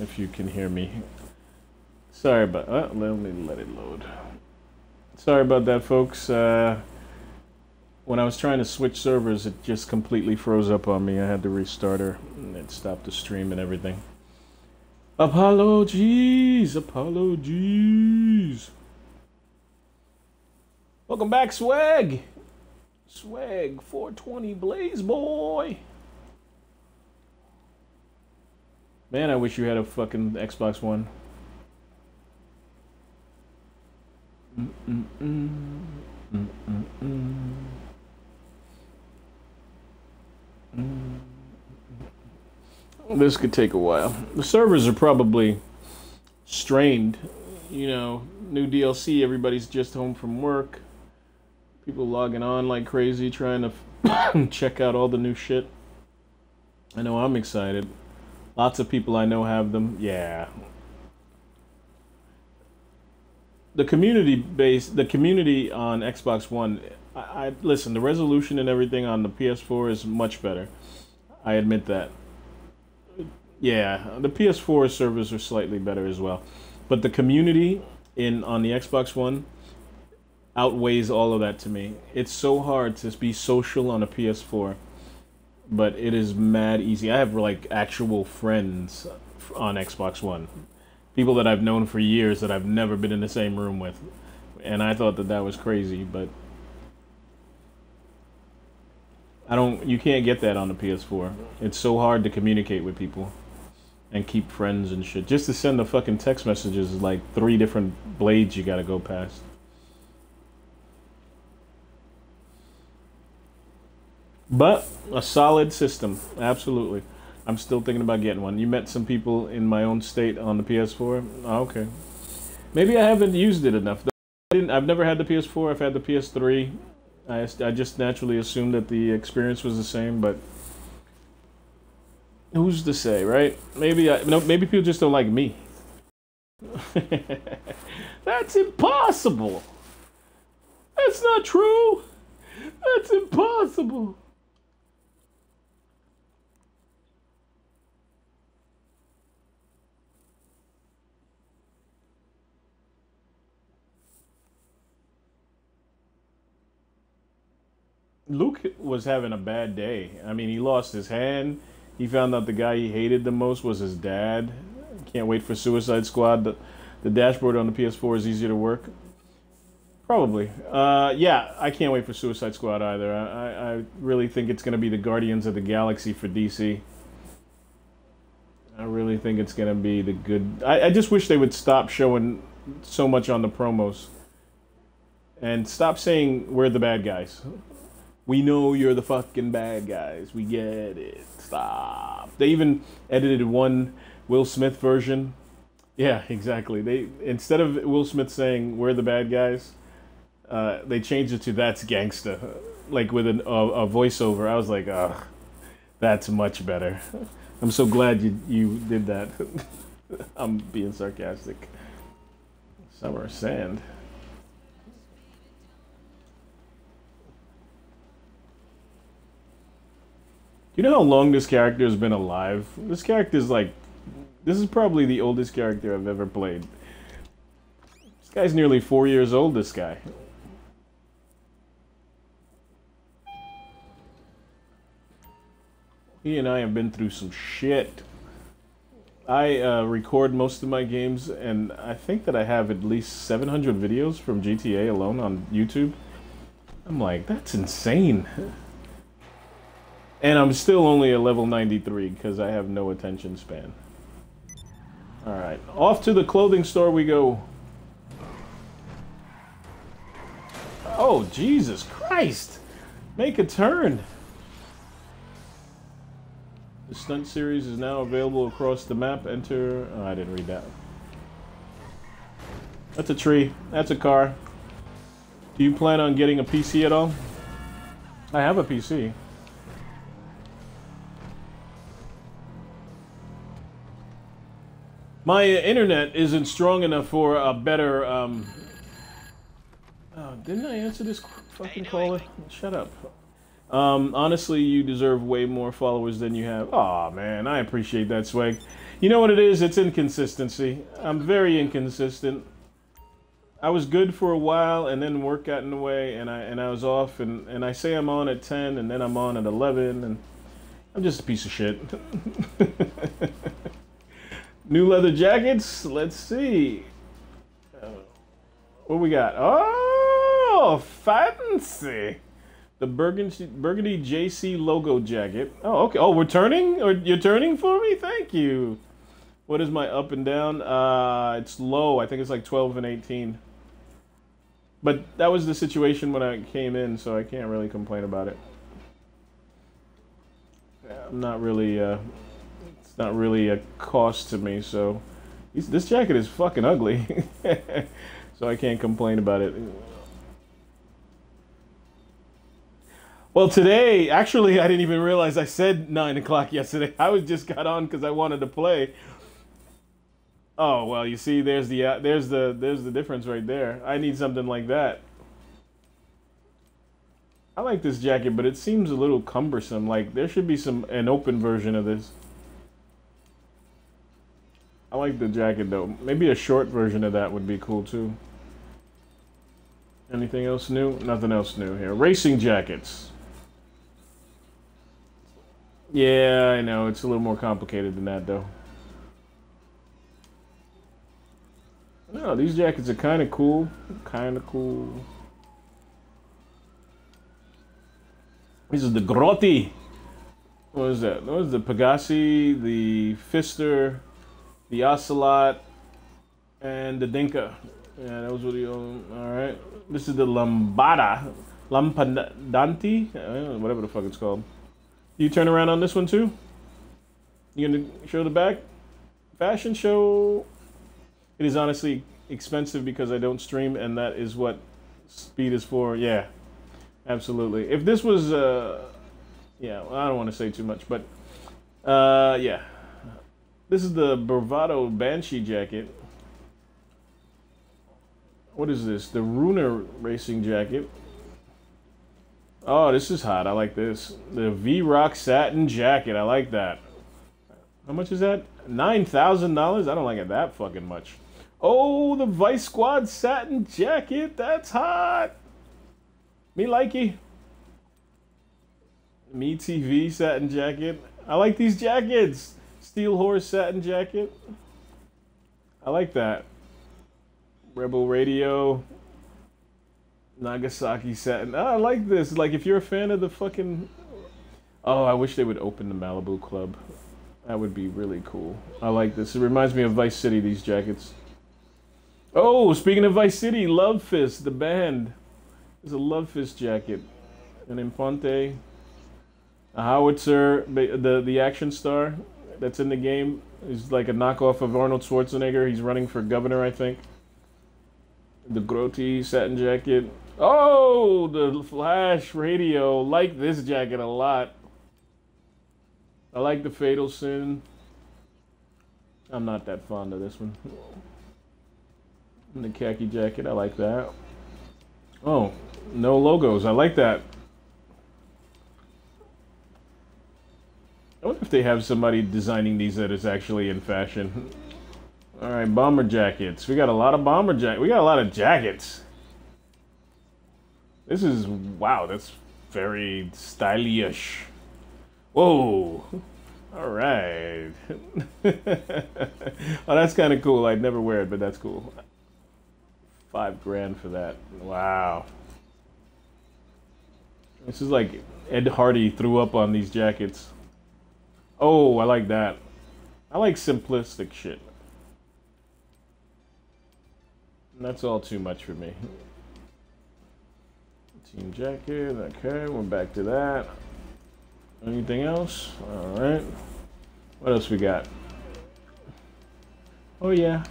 if you can hear me. Sorry about uh, let me let it load. Sorry about that, folks. Uh, when I was trying to switch servers, it just completely froze up on me. I had to restart her, and it stopped the stream and everything. Apologies, apologies. Welcome back, Swag. Swag 420 Blaze Boy. Man, I wish you had a fucking Xbox One. This could take a while. The servers are probably strained. You know, new DLC, everybody's just home from work. People logging on like crazy, trying to check out all the new shit. I know I'm excited. Lots of people I know have them. Yeah. The community base, the community on Xbox One, I, I listen. The resolution and everything on the PS4 is much better. I admit that. Yeah, the PS4 servers are slightly better as well, but the community in on the Xbox One outweighs all of that to me. It's so hard to be social on a PS4 but it is mad easy. I have like actual friends on Xbox One, people that I've known for years that I've never been in the same room with, and I thought that that was crazy, but I don't. You can't get that on the PS4. It's so hard to communicate with people and keep friends and shit. Just to send the fucking text messages is like three different blades you gotta go past. But a solid system, absolutely. I'm still thinking about getting one. You met some people in my own state on the PS4. Oh, ah, okay, maybe I haven't used it enough. I didn't. I've never had the PS4. I've had the PS3. I I just naturally assumed that the experience was the same, but who's to say, right? Maybe I no. Maybe people just don't like me. That's impossible. That's not true. That's impossible. Luke was having a bad day. I mean, he lost his hand. He found out the guy he hated the most was his dad. Can't wait for Suicide Squad. The, the dashboard on the PS4 is easier to work. Probably. Uh, yeah, I can't wait for Suicide Squad either. I, I really think it's going to be the Guardians of the Galaxy for DC. I really think it's going to be the good. I, I just wish they would stop showing so much on the promos and stop saying we're the bad guys. We know you're the fucking bad guys. We get it. Stop. They even edited one Will Smith version. Yeah, exactly. They instead of Will Smith saying "We're the bad guys," uh, they changed it to "That's gangsta," like with an, a, a voiceover. I was like, "Ugh, that's much better." I'm so glad you you did that. I'm being sarcastic. Summer sand. You know how long this character has been alive? This character is like, this is probably the oldest character I've ever played. This guy's nearly four years old, this guy. He and I have been through some shit. I uh, record most of my games, and I think that I have at least 700 videos from GTA alone on YouTube. I'm like, that's insane. And I'm still only a level 93 because I have no attention span. Alright, off to the clothing store we go. Oh, Jesus Christ! Make a turn! The stunt series is now available across the map. Enter... Oh, I didn't read that. That's a tree. That's a car. Do you plan on getting a PC at all? I have a PC. My internet isn't strong enough for a better, um... Oh, didn't I answer this fucking caller? Shut up. Um, honestly, you deserve way more followers than you have. Oh man, I appreciate that swag. You know what it is? It's inconsistency. I'm very inconsistent. I was good for a while, and then work got in the way, and I and I was off, and and I say I'm on at ten, and then I'm on at eleven, and I'm just a piece of shit. New leather jackets. Let's see. Uh, what we got? Oh, fancy. The Burgundy, Burgundy JC logo jacket. Oh, okay. Oh, we're turning? Or you're turning for me? Thank you. What is my up and down? Uh, it's low. I think it's like 12 and 18. But that was the situation when I came in, so I can't really complain about it. I'm not really, uh, not really a cost to me, so. This jacket is fucking ugly. so I can't complain about it. Well, today, actually, I didn't even realize I said 9 o'clock yesterday. I was just got on because I wanted to play. Oh, well, you see, there's the, uh, there's, the, there's the difference right there. I need something like that. I like this jacket, but it seems a little cumbersome. Like, there should be some an open version of this. I like the jacket, though. Maybe a short version of that would be cool, too. Anything else new? Nothing else new here. Racing jackets. Yeah, I know. It's a little more complicated than that, though. No, these jackets are kind of cool. Kind of cool. This is the Grotti. What is that? What is the Pegassi, the Pfister, the Ocelot, and the Dinka. Yeah, that was really um, all right. This is the Lambada, Lampadante, uh, whatever the fuck it's called. You turn around on this one too? You gonna show the back? Fashion show. It is honestly expensive because I don't stream, and that is what speed is for. Yeah, absolutely. If this was, uh, yeah, I don't want to say too much, but uh, yeah, this is the Bravado Banshee jacket. What is this? The Runer racing jacket. Oh, this is hot. I like this. The V-Rock satin jacket. I like that. How much is that? $9,000? I don't like it that fucking much. Oh, the Vice Squad satin jacket. That's hot. Me likey. Me TV satin jacket. I like these jackets. Steel Horse satin jacket. I like that. Rebel Radio. Nagasaki satin. Oh, I like this. Like, if you're a fan of the fucking. Oh, I wish they would open the Malibu Club. That would be really cool. I like this. It reminds me of Vice City, these jackets. Oh, speaking of Vice City, Love Fist, the band. There's a Love Fist jacket. An Infante. A howitzer, the, the action star that's in the game. He's like a knockoff of Arnold Schwarzenegger. He's running for governor, I think. The Grotti satin jacket. Oh, the Flash radio. Like this jacket a lot. I like the Fatal Sin. I'm not that fond of this one. And the khaki jacket, I like that. Oh, no logos. I like that. They have somebody designing these that is actually in fashion. All right, bomber jackets. We got a lot of bomber jackets. We got a lot of jackets. This is, wow, that's very stylish. Whoa. All right. oh, that's kind of cool. I'd never wear it, but that's cool. Five grand for that. Wow. This is like Ed Hardy threw up on these jackets. Oh, I like that. I like simplistic shit. That's all too much for me. Team jacket, okay, we're back to that. Anything else? Alright. What else we got? Oh yeah.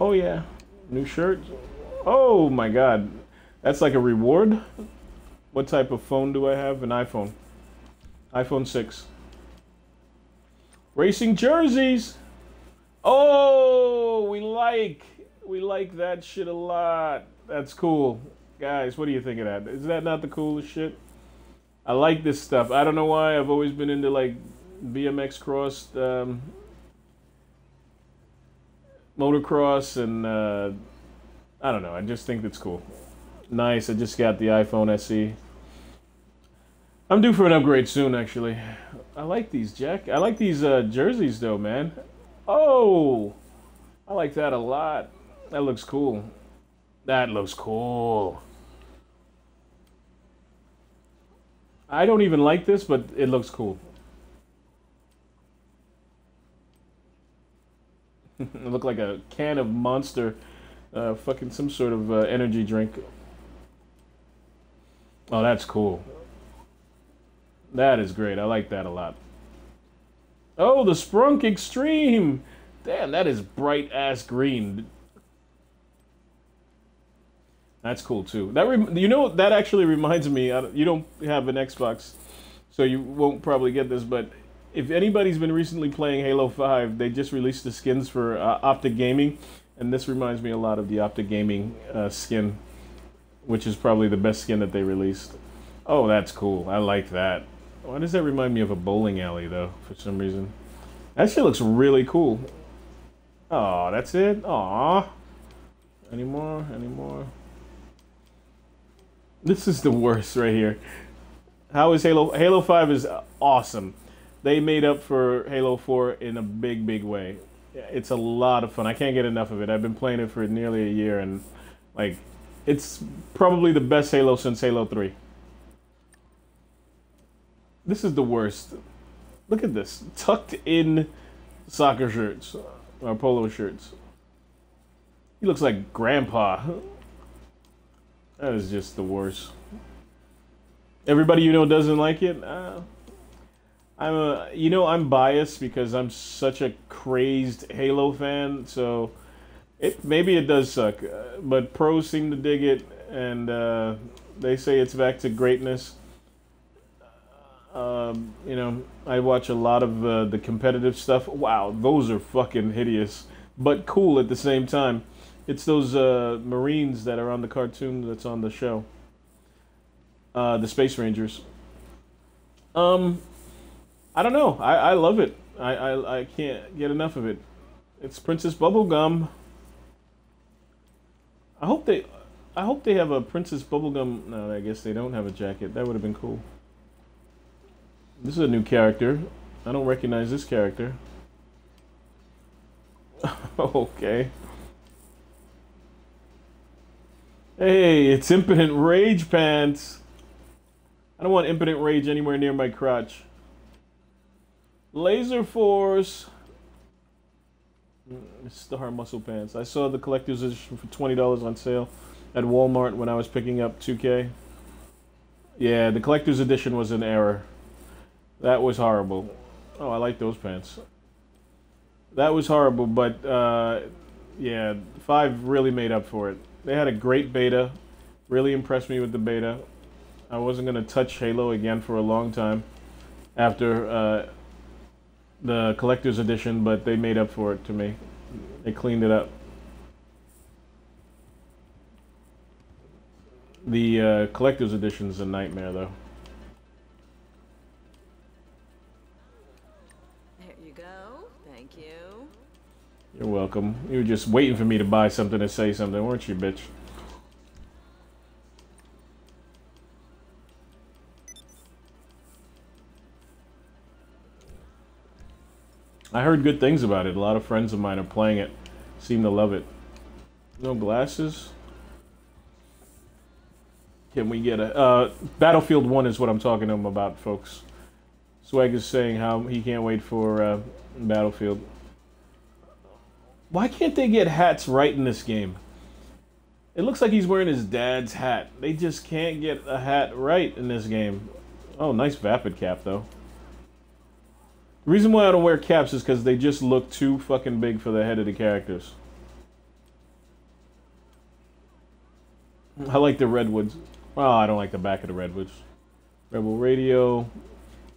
Oh yeah. New shirt. Oh my god. That's like a reward? What type of phone do I have? An iPhone. iPhone 6. Racing jerseys! Oh, we like. We like that shit a lot. That's cool. Guys, what do you think of that? Is that not the coolest shit? I like this stuff. I don't know why. I've always been into like BMX cross, um, motocross, and uh, I don't know. I just think it's cool. Nice. I just got the iPhone SE. I'm due for an upgrade soon, actually. I like these, Jack. I like these uh, jerseys, though, man. Oh, I like that a lot. That looks cool. That looks cool. I don't even like this, but it looks cool. it looked like a can of Monster, uh, fucking some sort of uh, energy drink. Oh, that's cool. That is great. I like that a lot. Oh, the Sprunk Extreme! Damn, that is bright ass green. That's cool too. That you know that actually reminds me. you don't have an Xbox, so you won't probably get this. But if anybody's been recently playing Halo Five, they just released the skins for uh, Optic Gaming, and this reminds me a lot of the Optic Gaming uh, skin, which is probably the best skin that they released. Oh, that's cool. I like that. Why does that remind me of a bowling alley though? For some reason, that shit looks really cool. Oh, that's it. Aw. Any more? Any more? This is the worst right here. How is Halo? Halo 5 is awesome. They made up for Halo 4 in a big, big way. It's a lot of fun. I can't get enough of it. I've been playing it for nearly a year, and like, it's probably the best Halo since Halo 3. This is the worst. Look at this. Tucked in soccer shirts or polo shirts. He looks like grandpa. That is just the worst. Everybody you know doesn't like it. Uh, I'm a, you know, I'm biased because I'm such a crazed Halo fan. So, it maybe it does suck, uh, but pros seem to dig it, and uh, they say it's back to greatness. Um, you know, I watch a lot of uh, the competitive stuff. Wow, those are fucking hideous, but cool at the same time. It's those uh, Marines that are on the cartoon that's on the show. Uh, the Space Rangers. Um, I don't know. I, I love it. I, I, I can't get enough of it. It's Princess Bubblegum. I hope they I hope they have a Princess Bubblegum. No, I guess they don't have a jacket. That would have been cool. This is a new character. I don't recognize this character. okay. Hey, it's Impotent Rage Pants. I don't want Impotent Rage anywhere near my crotch. Laser Force. Mm, it's Star Muscle Pants. I saw the collector's edition for $20 on sale at Walmart when I was picking up 2K. Yeah, the collector's edition was an error. That was horrible. Oh, I like those pants. That was horrible, but uh, yeah, 5 really made up for it. They had a great beta. Really impressed me with the beta. I wasn't going to touch Halo again for a long time after uh, the collector's edition, but they made up for it to me. They cleaned it up. The uh, collector's edition is a nightmare, though. You're welcome. You were just waiting for me to buy something to say something, weren't you, bitch? I heard good things about it. A lot of friends of mine are playing it. Seem to love it. No glasses? Can we get a... Uh, Battlefield 1 is what I'm talking to him about, folks. Swag is saying how he can't wait for uh, Battlefield. Why can't they get hats right in this game? It looks like he's wearing his dad's hat. They just can't get a hat right in this game. Oh, nice Vapid cap, though. The reason why I don't wear caps is because they just look too fucking big for the head of the characters. I like the redwoods. Oh, I don't like the back of the redwoods. Rebel radio.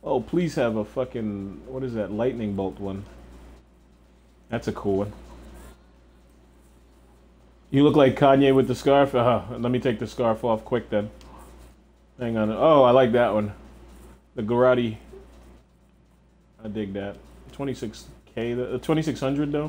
Oh, please have a fucking what is that lightning bolt one? That's a cool one. You look like Kanye with the scarf. Uh, let me take the scarf off quick then. Hang on. Oh, I like that one. The Garati. I dig that. 26k, the 2600 though.